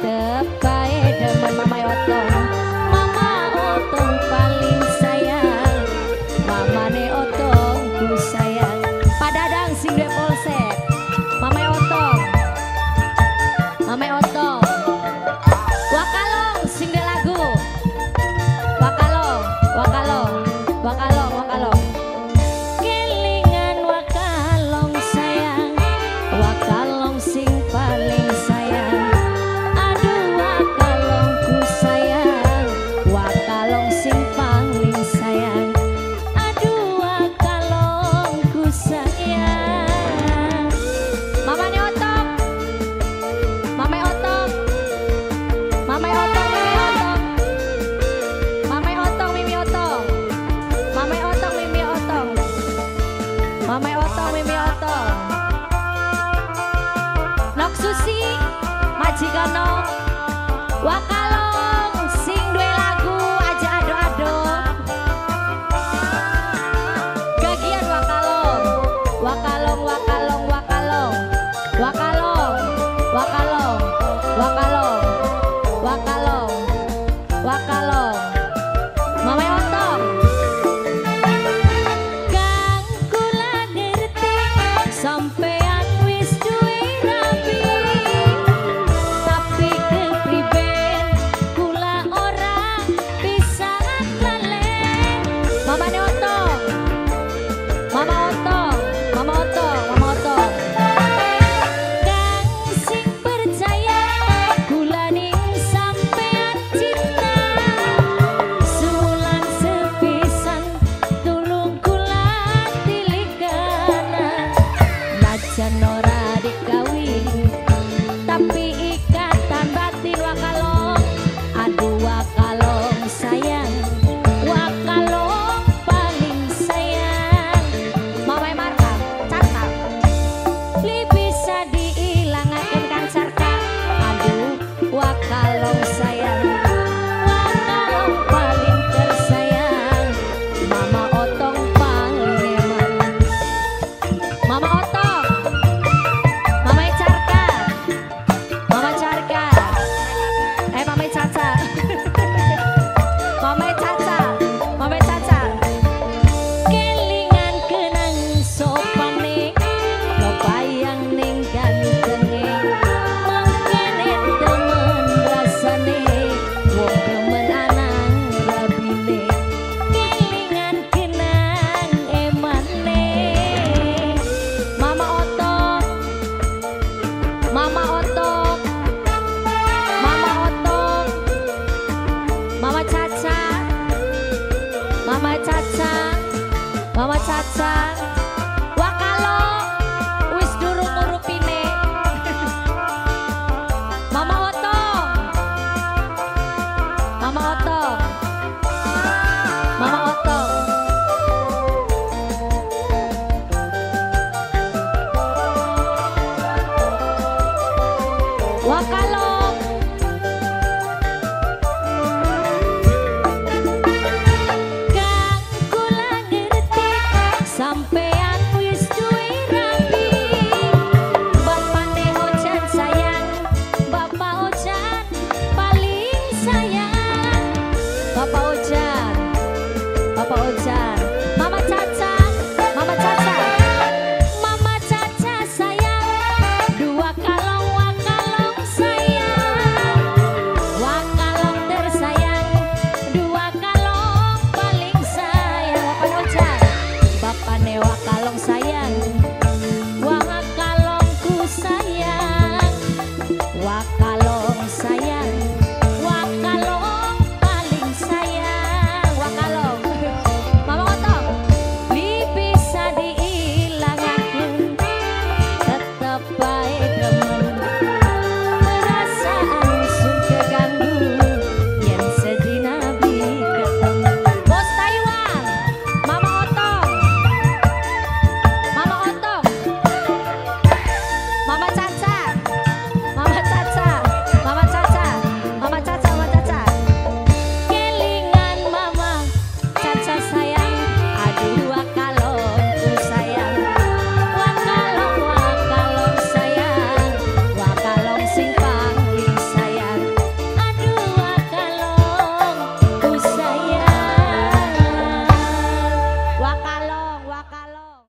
tepat Mamai Oto, Mimi Oto. Nok Susi, Majikano, Waka